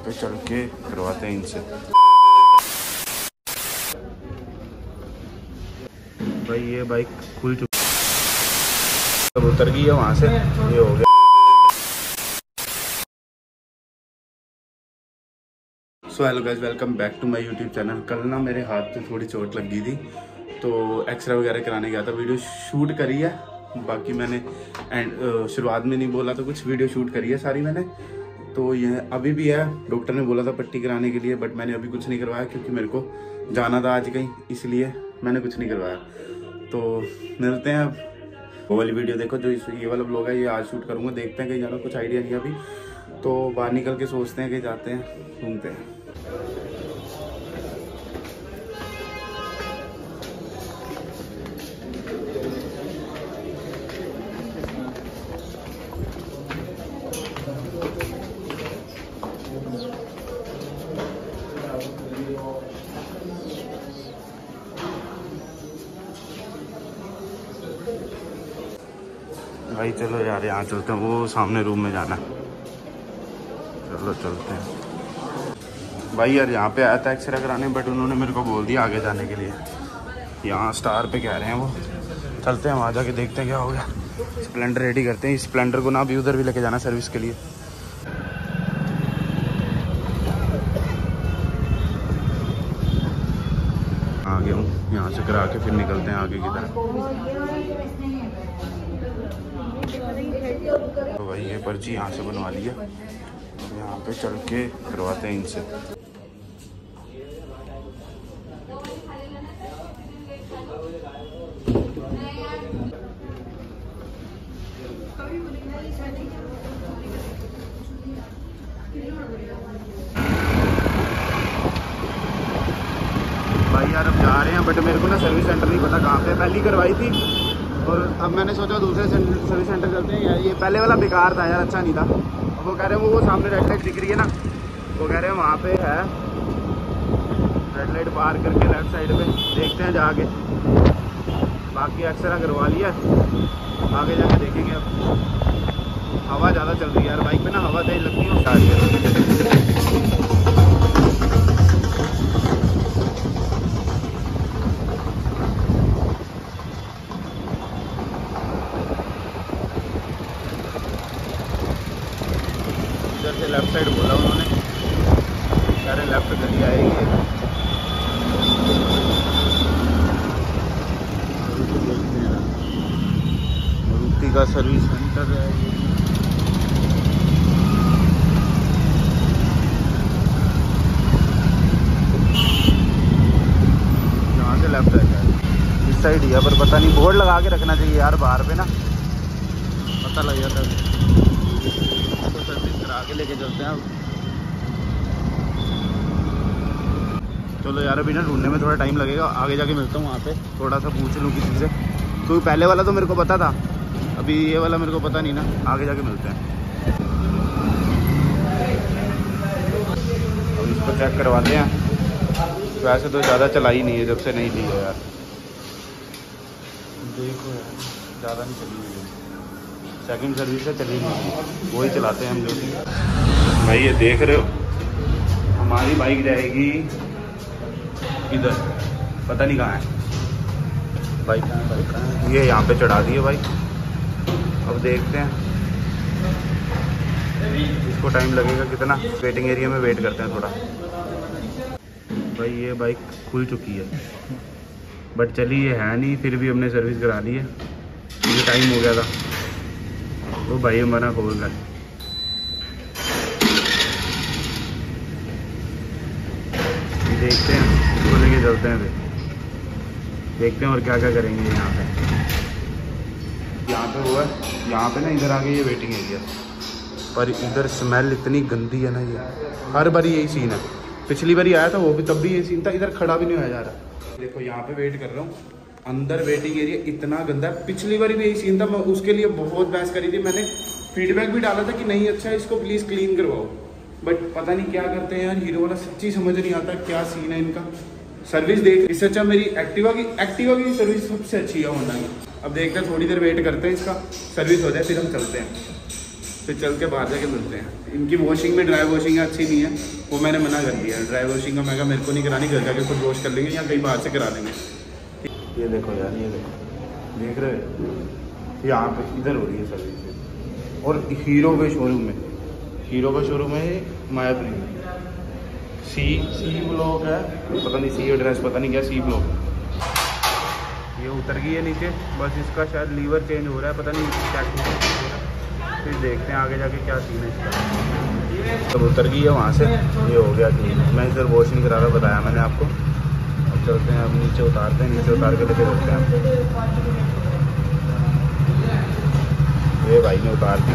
पे चढ़ के करवाते हैं इनसे भाई, ये बाइक खुल चुकी अब उतर गई है वहाँ से। ये हो गया। So hello guys welcome back to my YouTube channel कल ना मेरे हाथ पे थोड़ी चोट लग गई थी तो एक्सरे वगैरह कराने गया था। वीडियो शूट करी है, बाकी मैंने एंड शुरुआत में नहीं बोला तो कुछ वीडियो शूट करी है सारी मैंने। तो यह अभी भी है। डॉक्टर ने बोला था पट्टी कराने के लिए बट मैंने अभी कुछ नहीं करवाया क्योंकि मेरे को जाना था आज कहीं, इसलिए मैंने कुछ नहीं करवाया। तो मिलते हैं अब। वो वाली वीडियो देखो जो इस ये वाला ब्लॉग है, ये आज शूट करूँगा, देखते हैं कहीं जाना, कुछ आइडिया नहीं अभी। तो बाहर निकल के सोचते हैं, कहीं जाते हैं, घूमते हैं। भाई, चलो यार, यहाँ चलते हैं। वो सामने रूम में जाना चलो चलते हैं। भाई, यार, यहाँ पे आया था एक्सरे कराने बट उन्होंने मेरे को बोल दिया आगे जाने के लिए। यहाँ स्टार पे कह रहे हैं वो। चलते हैं, वहाँ जाके देखते हैं क्या हो गया। स्प्लेंडर रेडी करते हैं। स्प्लेंडर को ना भी उधर भी लेके जाना सर्विस के लिए। आ गया हूँ। यहाँ से करा के फिर निकलते हैं आगे की तरफ़। तो भाई ये पर्ची यहाँ से बनवा लिया यहाँ पे चढ़ के करवाते हैं इनसे। भाई यार, अब जा रहे हैं बट मेरे को ना सर्विस सेंटर नहीं पता कहाँ पे पहली करवाई थी। और अब मैंने सोचा दूसरे सर्विस सेंटर चलते हैं। यार, ये पहले वाला बेकार था यार अच्छा नहीं था। अब वो कह रहे हैं, वो वो सामने रेड लाइट दिख रही है ना। वो कह रहे हैं, वहाँ पे है। रेड लाइट पार करके लेफ़्ट साइड पे। देखते हैं जाके। बाकी एक्सरा करवा लिया आगे जाके देखेंगे अब। हवा ज़्यादा चल रही है यार। बाइक पे ना हवा तेज लगती है। स्टार्ट लेफ़्ट गली आएगी मारुति का सर्विस सेंटर है ये। यहाँ से लेफ़्ट है। इस साइड ही है, पर पता नहीं बोर्ड लगा के रखना चाहिए यार बाहर पे ना। पता लग जाता है। तो सर्विस करा के लेके चलते हैं अब। चलो यार, अभी ना ढूँढने में थोड़ा टाइम लगेगा। आगे जाके मिलता हूँ वहाँ पे। थोड़ा सा पूछ लूँ किसी से। क्योंकि पहले वाला तो मेरे को पता था। अभी ये वाला मेरे को पता नहीं ना। आगे जाके मिलते हैं। इसको चेक करवाते हैं। वैसे तो ज़्यादा चलाई नहीं है, जब से नहीं ली है यार। देखो यार, ज़्यादा नहीं चली हुई सेकंड सर्विस है चली नहीं। वही चलाते हैं हम लोग। भाई, ये देख रहे हो? हमारी बाइक जाएगी इधर पता नहीं कहाँ है। बाइक कहाँ बाइक कहाँ ये यहाँ पे चढ़ा दिए भाई। अब देखते हैं। इसको टाइम लगेगा कितना? वेटिंग एरिया में वेट करते हैं थोड़ा। भाई, ये बाइक खुल चुकी है। बट चली ये है नहीं, फिर भी हमने सर्विस करा ली है। टाइम हो गया था। तो भाई, हमारा खोल रहा है देखते हैं इसको लेके चलते हैं फिर। देखते हैं और क्या क्या करेंगे यहाँ पे। यहाँ पे हुआ है, यहाँ पे ना इधर आगे ये वेटिंग एरिया पर इधर स्मेल इतनी गंदी है ना ये। हर बारी यही सीन है। पिछली बारी आया था, वो भी तब भी ये सीन था, इधर खड़ा भी नहीं होया जा रहा। देखो, यहाँ पे वेट कर रहा हूँ। अंदर वेटिंग एरिया इतना गंदा है। पिछली बारी भी यही सीन था, मैं उसके लिए बहुत बहस करी थी। मैंने फीडबैक भी डाला था कि नहीं अच्छा इसको प्लीज़ क्लीन करवाओ। बट पता नहीं क्या करते हैं यार हीरो वाला सच्ची समझ नहीं आता क्या सीन है इनका। सर्विस देख इससे अच्छा मेरी एक्टिवा की एक्टिवा की सर्विस सबसे अच्छी है होंडा की अब देखते हैं, थोड़ी देर वेट करते हैं इसका। सर्विस हो जाए, फिर हम चलते हैं। फिर चल के बाहर जाके मिलते हैं। इनकी वॉशिंग में ड्राई वॉशिंग अच्छी नहीं है। वो मैंने मना कर दिया ड्राई वॉशिंग का मैं कहा, मेरे को नहीं करानी, घर जाके खुद वॉश कर लेंगे या कहीं बाहर से करा लेंगे ये देखो यार, ये देखो। देख रहे हो? यहाँ पे इधर हो रही है सर्विस और हीरो के शोरूम में। हीरो का शोरूम है मायापुरी। में सी सी ब्लॉक है। पता नहीं सी एड्रेस पता नहीं क्या सी ब्लॉक ये उतर गई है नीचे। बस इसका शायद लीवर चेंज हो रहा है, पता नहीं क्या फिर देखते हैं आगे जाके क्या सीन है इसका। तब उतर गई है वहाँ से। ये हो गया क्लीन मैं इधर वॉश नहीं करा रहा बताया मैंने आपको। अब चलते हैं, अब नीचे उतारते हैं, नीचे उतार के लेके चलते हैं। ये भाई ने उतार दी।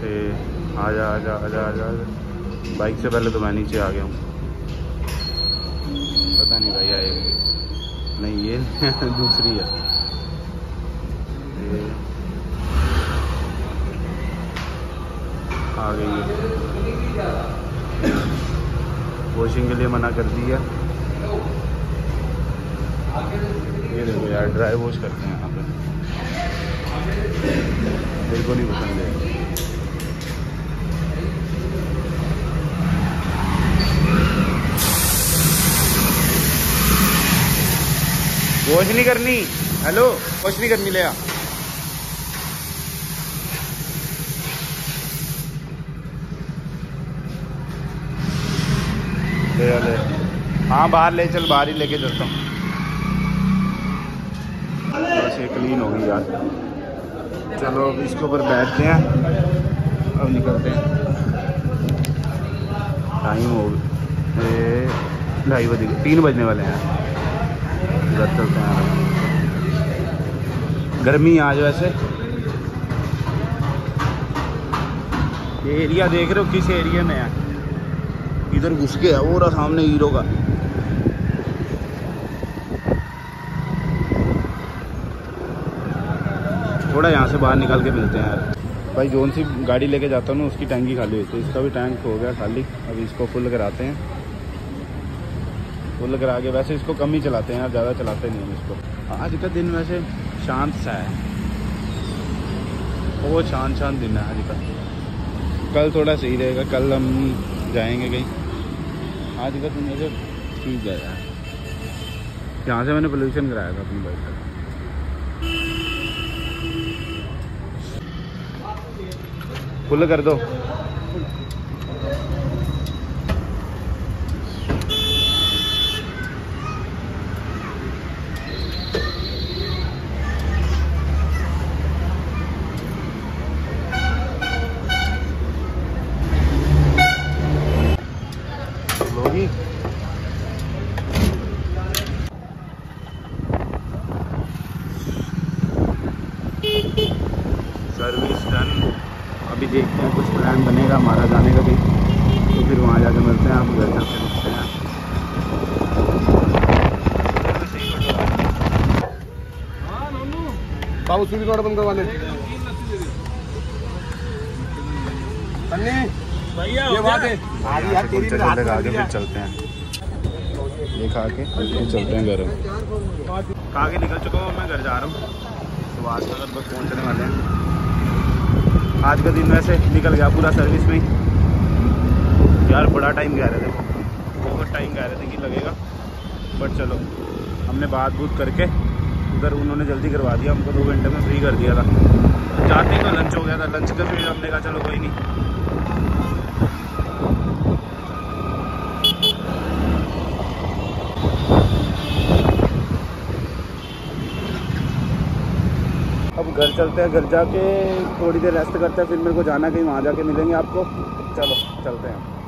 से आजा आजा आजा आजा आजा। बाइक से पहले तो मैं नीचे आ गया हूँ। पता नहीं भाई आए नहीं, ये दूसरी है। ये आ गई है। वॉशिंग के लिए मना कर दिया। ये देखो यार, ड्राई वॉश करते हैं यहाँ पे। को नहीं पसंद है। वॉश नहीं करनी। हेलो? वॉश नहीं करनी ले आ ले ले। हाँ बाहर ले चल, बाहर ही लेके चलता हूँ। क्लीन होगी यार। चलो, अब इसके ऊपर बैठते हैं। अब निकलते हैं। टाइम हो ये ढाई बजे तीन बजने वाले हैं। चलते हैं। गर्मी आज वैसे ये एरिया देख रहे हो किस एरिया में है? इधर घुस गया वो रहा सामने हीरो का। थोड़ा यहाँ से बाहर निकाल के मिलते हैं यार। भाई जोन सी गाड़ी लेके जाता हूँ ना, उसकी टैंकी खाली हुई थी इसका भी टैंक हो गया खाली। अभी इसको फुल कराते हैं। फुल करा के वैसे इसको कम ही चलाते हैं यार ज़्यादा चलाते नहीं हम इसको। आज का दिन वैसे शांत सा है। वो शांत शांत दिन है आज का। कल थोड़ा सही रहेगा कल हम जाएँगे कहीं। आज का दिन वैसे ठीक है यार। यहाँ से मैंने पोल्यूशन कराया था अपनी बाइक का फुल कर दो होगी सर्विस डन अभी देखते हैं कुछ प्लान बनेगा हमारा जाने का भी। तो फिर वहाँ जाके मिलते हैं आप घर चलते मिलते हैं। बाबू सूर्य थोड़ा बंद करवा ले। सन्नी ये बात है। यार तेरी फिर चलते हैं ये खा के फिर चलते हैं घर। खा के निकल चुका हूँ मैं घर जा रहा हूँ। तो आज का बस पहुँचने वाले हैं। आज का दिन वैसे निकल गया पूरा सर्विस में यार, बड़ा टाइम कह रहे थे। बहुत टाइम कह रहे थे कि लगेगा। बट चलो, हमने बात बूत करके उधर उन्होंने जल्दी करवा दिया। हमको दो घंटे में फ्री कर दिया था। जाते ही तो लंच हो गया था। लंच का फिर हमने कहा, चलो कोई नहीं। घर चलते हैं, घर जाके थोड़ी देर रेस्ट करते हैं, फिर मेरे को जाना कहीं वहाँ जाके मिलेंगे आपको। चलो, चलते हैं।